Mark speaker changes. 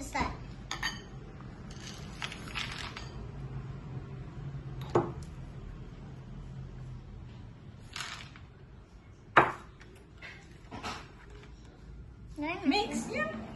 Speaker 1: inside.
Speaker 2: Mix, yeah.